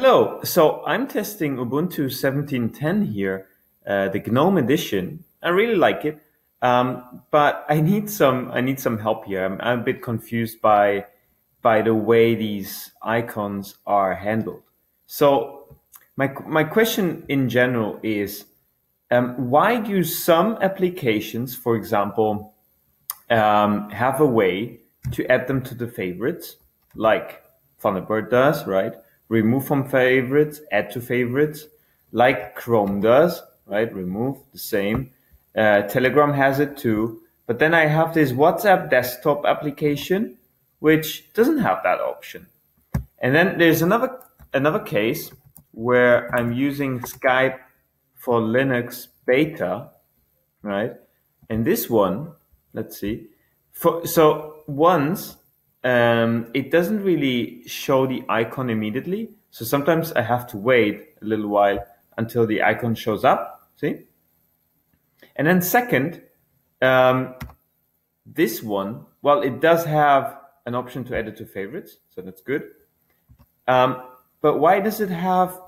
Hello, so I'm testing Ubuntu 17.10 here, uh, the GNOME edition. I really like it, um, but I need some I need some help here. I'm, I'm, a bit confused by by the way these icons are handled. So my my question in general is, um, why do some applications, for example, um, have a way to add them to the favorites, like Thunderbird does, right? Remove from favorites, add to favorites, like Chrome does, right? Remove the same. Uh, Telegram has it too. But then I have this WhatsApp desktop application, which doesn't have that option. And then there's another another case where I'm using Skype for Linux beta, right? And this one, let's see. For, so once um, it doesn't really show the icon immediately. So sometimes I have to wait a little while until the icon shows up. See? And then second, um, this one, well, it does have an option to edit to favorites, so that's good. Um, but why does it have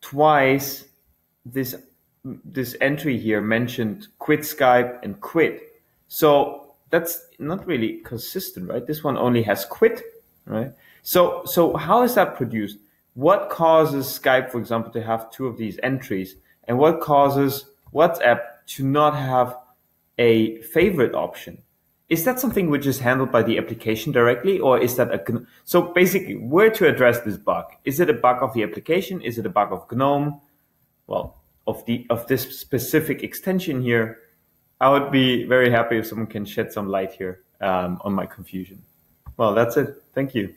twice this this entry here mentioned quit Skype and quit? So that's not really consistent, right? This one only has quit, right? So, so how is that produced? What causes Skype, for example, to have two of these entries? And what causes WhatsApp to not have a favorite option? Is that something which is handled by the application directly, or is that a so basically where to address this bug? Is it a bug of the application? Is it a bug of GNOME? Well, of the of this specific extension here, I would be very happy if someone can shed some light here um, on my confusion. Well, that's it. Thank you.